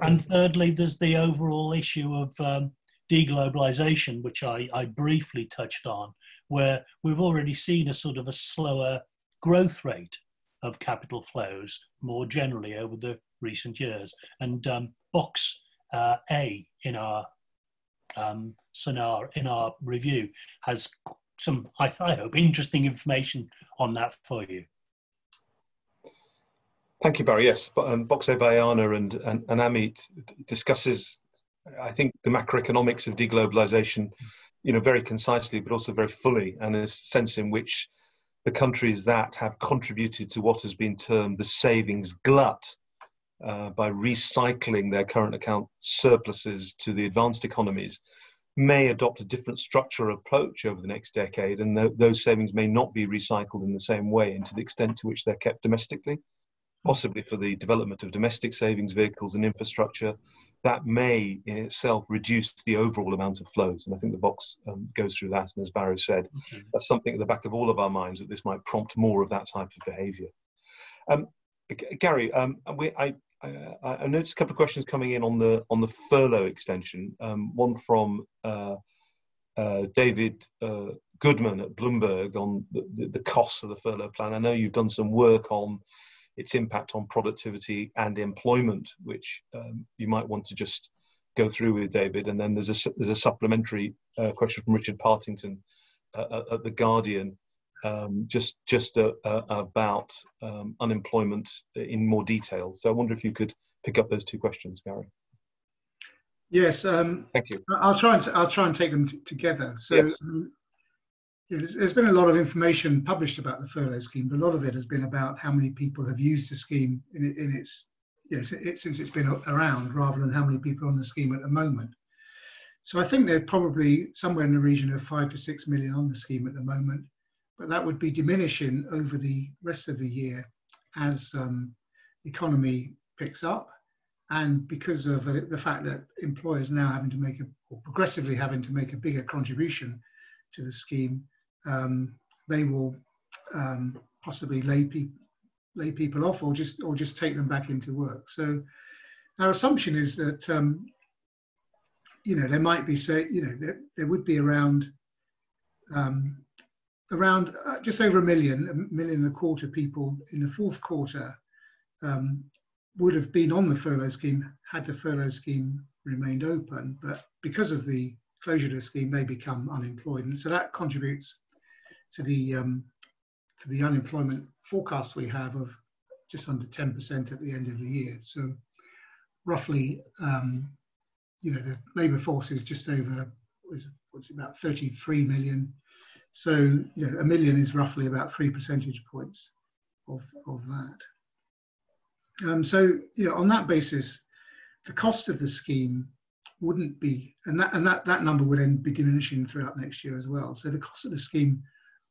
And thirdly, there's the overall issue of um, deglobalization, which I, I briefly touched on, where we've already seen a sort of a slower growth rate of capital flows more generally over the recent years. And um, box uh, A in our um, sonar in our review has some, I, I hope, interesting information on that for you. Thank you, Barry. Yes, um, Box A Bayana and, and, and Amit discusses, I think, the macroeconomics of deglobalization, you know, very concisely, but also very fully, and a sense in which the countries that have contributed to what has been termed the savings glut uh, by recycling their current account surpluses to the advanced economies may adopt a different structure approach over the next decade, and th- those savings may not be recycled in the same way, and to the extent to which they're kept domestically, possibly for the development of domestic savings vehicles and infrastructure, that may in itself reduce the overall amount of flows. And I think the box um, goes through that. And as Barry said, okay. that's something at the back of all of our minds that this might prompt more of that type of behavior. Um, Garry, um, we, I, I, I, noticed a couple of questions coming in on the on the furlough extension. Um, one from uh, uh, David uh, Goodman at Bloomberg on the, the, the, costs of the furlough plan. I know you've done some work on its impact on productivity and employment, which um, you might want to just go through with David. And then there's a there's a supplementary uh, question from Richard Partington uh, at the Guardian um, just just uh, uh, about um, unemployment in more detail. So I wonder if you could pick up those two questions, Garry. Yes, um, thank you. I'll try and I'll try and take them together. So. Yes. There's, been a lot of information published about the furlough scheme, but a lot of it has been about how many people have used the scheme in, in its yes, it, since it's been around, rather than how many people are on the scheme at the moment. So I think there's probably somewhere in the region of five to six million on the scheme at the moment but that would be diminishing over the rest of the year as um, economy picks up and because of uh, the fact that employers now having to make a or progressively having to make a bigger contribution to the scheme um, they will um, possibly lay people lay people off or just or just take them back into work so our assumption is that um, you know there might be say you know there, there would be around um, around uh, just over a million, a million and a quarter people in the fourth quarter um, would have been on the furlough scheme had the furlough scheme remained open. But because of the closure of the scheme, they become unemployed, and so that contributes to the um, to the unemployment forecast we have of just under 10% at the end of the year. So roughly, um, you know, the labour force is just over was what's about 33 million so you know, a million is roughly about three percentage points of, of that. Um, so you know, on that basis, the cost of the scheme wouldn't be, and that and that that number would then be diminishing throughout next year as well. So the cost of the scheme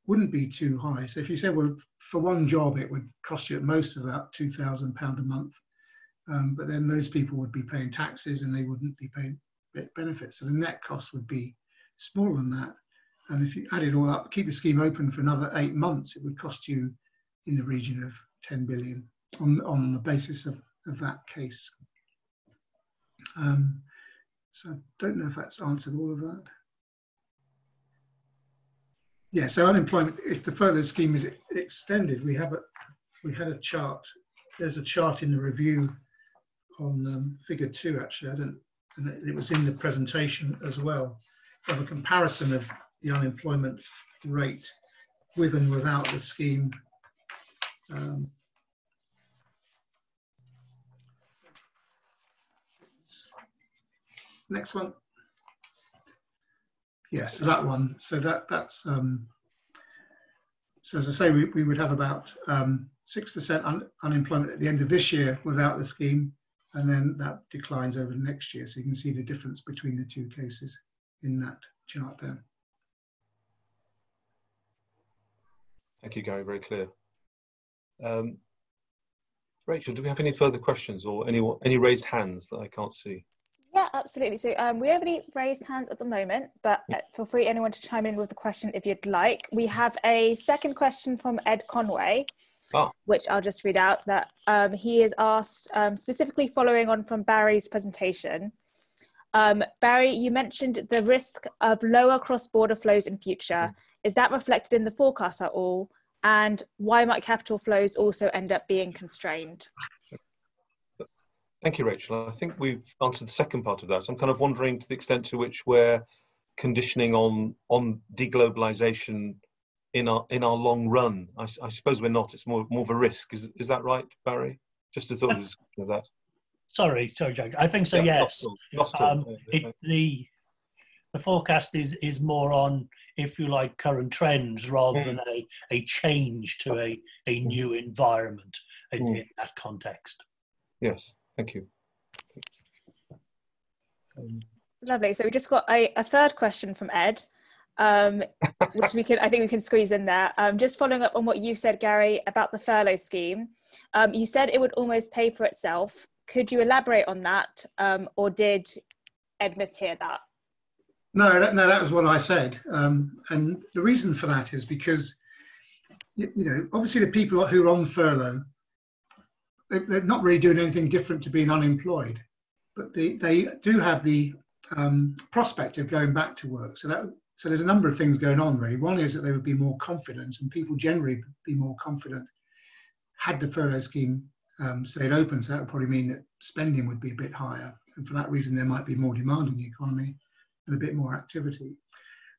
wouldn't be too high. So if you said, well, for one job, it would cost you at most about two thousand pound a month, um, but then those people would be paying taxes and they wouldn't be paying benefits. So the net cost would be smaller than that. And if you add it all up, keep the scheme open for another eight months, it would cost you in the region of 10 billion on, on the basis of, of that case. Um, so I don't know if that's answered all of that yeah, so unemployment, if the furlough scheme is extended, we have a, we had a chart. There's a chart in the review on um, figure two, actually. I don't, and it was in the presentation as well, of a comparison of the unemployment rate with and without the scheme. Um, next one. Yeah, so that one. So that that's um, so as I say, we, we would have about um, 6% un unemployment at the end of this year without the scheme, and then that declines over the next year. So you can see the difference between the two cases in that chart there. Thank you, Garry. Very clear. Um, Rachel, do we have any further questions or any any raised hands that I can't see? Absolutely. So um, we don't have any raised hands at the moment, but uh, feel free anyone to chime in with the question if you'd like. We have a second question from Ed Conway, oh. which I'll just read out. That um, he is asked um, specifically following on from Barry's presentation. Um, Barry, you mentioned the risk of lower cross-border flows in future. Mm. Is that reflected in the forecast at all? And why might capital flows also end up being constrained? Thank you, Rachel. I think we've answered the second part of that. I'm kind of wondering to the extent to which we're conditioning on on deglobalization in our in our long run. I, I suppose we're not. It's more more of a risk. Is is that right, Barry? Just a thought of that. Sorry, sorry, Jag. I think so. Yeah, yes. Not, not um, it, the the forecast is is more on, if you like, current trends rather mm. than a, a change to a, a mm. new environment in, mm. in that context. Yes. Thank you. Um, Lovely. So we just got a, a third question from Ed, um, which we can I think we can squeeze in there. Um, just following up on what you said, Garry, about the furlough scheme. Um, you said it would almost pay for itself. Could you elaborate on that, um, or did Ed mishear that? No, that, no, that was what I said. Um, and the reason for that is because, you, you know, obviously the people who are on furlough they're not really doing anything different to being unemployed, but they, they do have the um, prospect of going back to work. So that so there's a number of things going on really. One is that they would be more confident, and people generally be more confident had the furlough scheme um, stayed open. So that would probably mean that spending would be a bit higher, and for that reason there might be more demand in the economy and a bit more activity.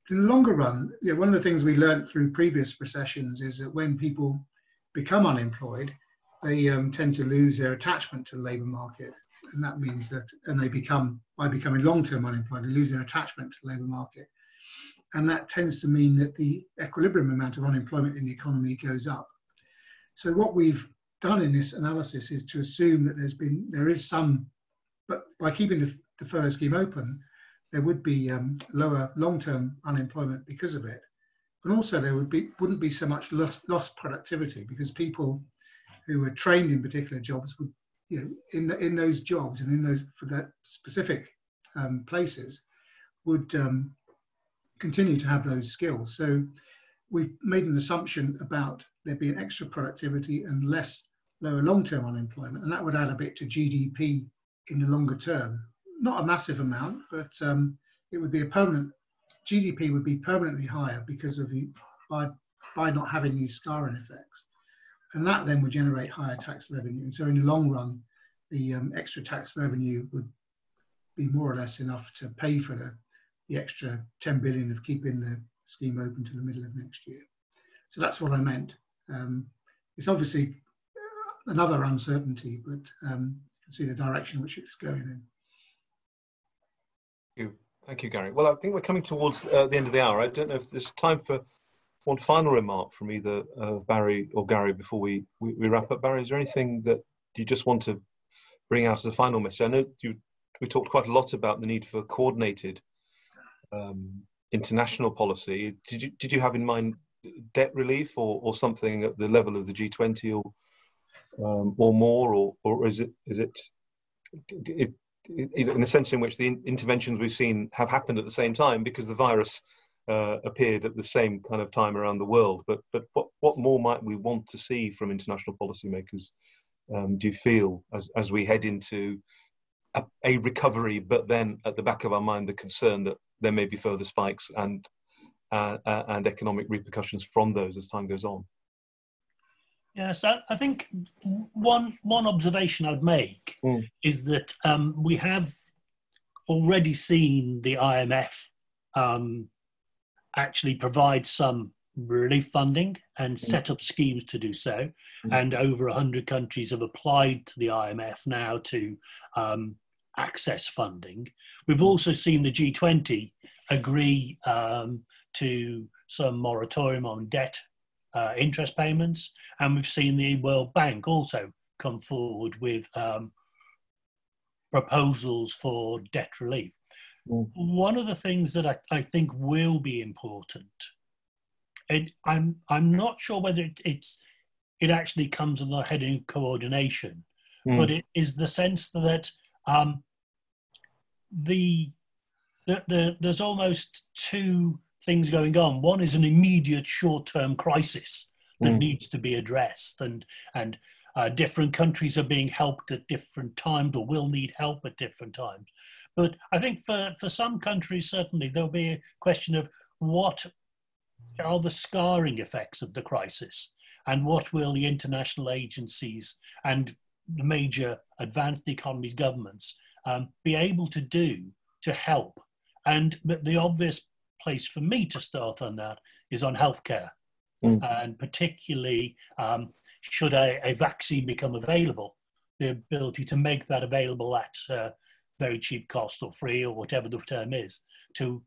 In the longer run, you know, one of the things we learned through previous recessions is that when people become unemployed, they um, tend to lose their attachment to the labour market. And that means that, and they become, by becoming long term unemployed, they lose their attachment to the labour market. And that tends to mean that the equilibrium amount of unemployment in the economy goes up. So, what we've done in this analysis is to assume that there's been, there is some, but by keeping the, the furlough scheme open, there would be um, lower long term unemployment because of it. And also, there would be, wouldn't be so much lost, lost productivity because people who were trained in particular jobs would, you know, in the, in those jobs and in those for that specific um, places, would um, continue to have those skills. So we've made an assumption about there being extra productivity and less lower long-term unemployment, and that would add a bit to GDP in the longer term. Not a massive amount, but um, it would be a permanent GDP would be permanently higher because of the, by by not having these scarring effects and that then would generate higher tax revenue. And so in the long run, the um, extra tax revenue would be more or less enough to pay for the, the extra 10 billion of keeping the scheme open to the middle of next year. So that's what I meant. Um, it's obviously another uncertainty, but um, you can see the direction which it's going in. Thank you. Thank you, Garry. Well, I think we're coming towards uh, the end of the hour. I don't know if there's time for one final remark from either uh, Barry or Garry before we, we, we, wrap up. Barry, is there anything that you just want to bring out as a final message? I know you, we talked quite a lot about the need for coordinated um, international policy. Did you, did you have in mind debt relief or, or something at the level of the G20 or, um, or more, or, or is it, is it, it, it in the sense in which the interventions we've seen have happened at the same time because the virus uh, appeared at the same kind of time around the world. But but what what more might we want to see from international policymakers? Um, do you feel as as we head into a, a, recovery, but then at the back of our mind the concern that there may be further spikes and uh, uh, and economic repercussions from those as time goes on? Yes, I, I think one one observation I'd make mm. is that um, we have already seen the IMF um, actually provide some relief funding and mm. set up schemes to do so. Mm. And over 100 countries have applied to the IMF now to um, access funding. We've also seen the G20 agree um, to some moratorium on debt uh, interest payments, and we've seen the World Bank also come forward with um, proposals for debt relief. One of the things that I, I think will be important, and I'm I'm not sure whether it, it's it actually comes on the heading coordination, mm. but it is the sense that um, the, the, the there's almost two things going on. One is an immediate short-term crisis that mm. needs to be addressed, and and uh, different countries are being helped at different times or will need help at different times. But I think for, for some countries, certainly, there'll be a question of what are the scarring effects of the crisis and what will the international agencies and the major advanced economies governments um, be able to do to help. And the obvious place for me to start on that is on healthcare. Mm. And particularly, um, should a, a, vaccine become available, the ability to make that available at uh, very cheap cost or free or whatever the term is to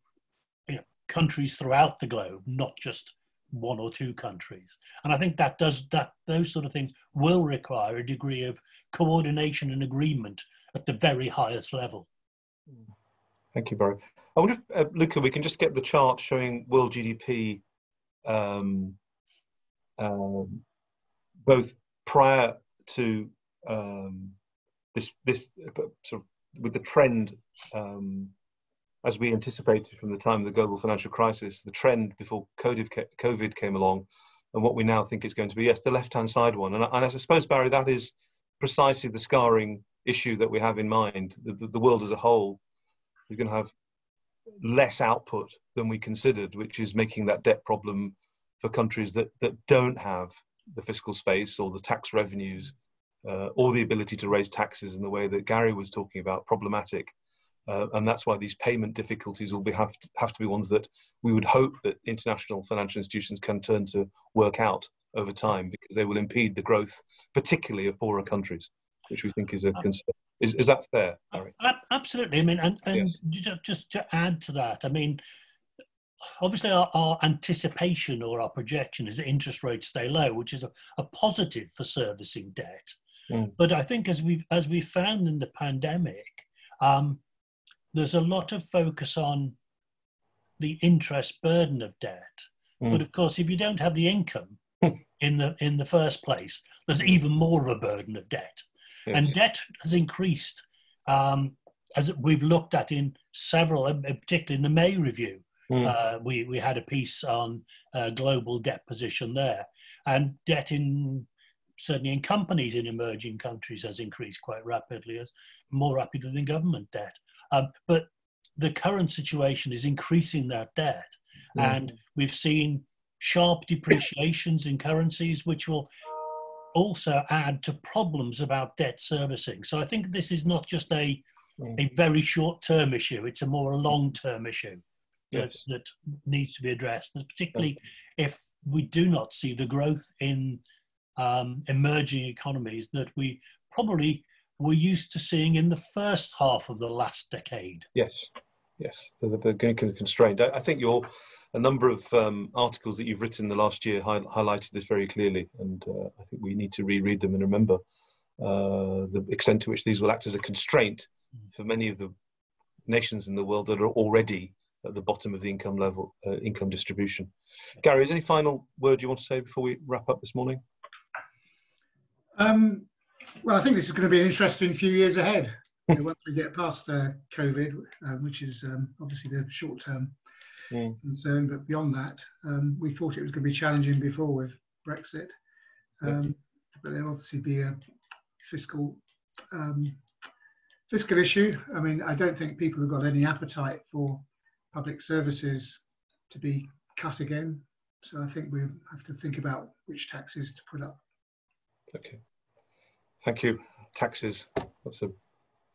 you know, countries throughout the globe, not just one or two countries. And I think that does that those sort of things will require a degree of coordination and agreement at the very highest level. Thank you, Barry. I wonder if, uh, Luca, we can just get the chart showing world GDP um, um, both prior to um, this, this uh, sort of with the trend um, as we anticipated from the time of the global financial crisis, the trend before COVID came along, and what we now think is going to be, yes, the left-hand side one. And, and I suppose, Barry, that is precisely the scarring issue that we have in mind. The, the, the world as a whole is going to have less output than we considered, which is making that debt problem for countries that, that don't have the fiscal space or the tax revenues uh, or the ability to raise taxes in the way that Garry was talking about problematic. Uh, and that's why these payment difficulties will be have to, have to be ones that we would hope that international financial institutions can turn to work out over time because they will impede the growth, particularly of poorer countries, which we think is a concern. Is, is that fair? Harry? Absolutely. I mean, and, and yes. just to add to that, I mean, obviously our, our, anticipation or our projection is that interest rates stay low, which is a, a positive for servicing debt. Mm. But I think as we've as we found in the pandemic, um, there's a lot of focus on the interest burden of debt. Mm. But of course, if you don't have the income hmm. in the in the first place, there's even more of a burden of debt. Yes. And debt has increased um, as we've looked at in several, particularly in the May review. Mm. Uh, we, we had a piece on uh, global debt position there, and debt in certainly in companies in emerging countries has increased quite rapidly, as more rapidly than government debt. Um, but the current situation is increasing that debt, mm. and we've seen sharp depreciations in currencies, which will also add to problems about debt servicing. So I think this is not just a mm. a very short term issue; it's a more long term issue yes. that needs to be addressed, and particularly if we do not see the growth in um, emerging economies that we probably were used to seeing in the first half of the last decade. Yes, yes, they're, they're going to be constrained. I, I think your a number of um, articles that you've written the last year hi- highlighted this very clearly, and uh, I think we need to reread them and remember uh, the extent to which these will act as a constraint mm. for many of the nations in the world that are already at the bottom of the income level, uh, income distribution. Garry, is there any final word you want to say before we wrap up this morning? Um, well, I think this is going to be an interesting few years ahead once we get past uh, COVID, uh, which is um, obviously the short term mm. concern. But beyond that, um, we thought it was going to be challenging before with Brexit. Um, but there'll obviously be a fiscal um, fiscal issue. I mean, I don't think people have got any appetite for public services to be cut again. So I think we have to think about which taxes to put up. Okay. Thank you. Taxes. That's a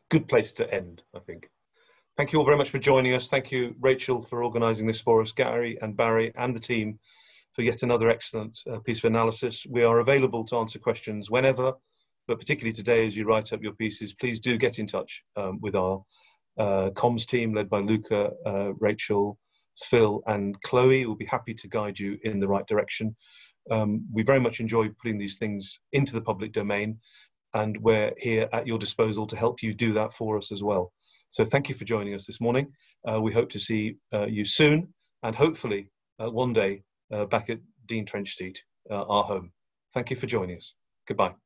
good place to end, I think. Thank you all very much for joining us. Thank you, Rachel, for organising this for us, Garry and Barry and the team for yet another excellent uh, piece of analysis. We are available to answer questions whenever but particularly today as you write up your pieces, please do get in touch um, with our uh, comms team led by Luca, uh, Rachel, Phil, and Chloe. We'll be happy to guide you in the right direction. Um, we very much enjoy putting these things into the public domain, and we're here at your disposal to help you do that for us as well. So thank you for joining us this morning. Uh, we hope to see uh, you soon, and hopefully uh, one day uh, back at Dean Trench Street, our home. Thank you for joining us. Goodbye.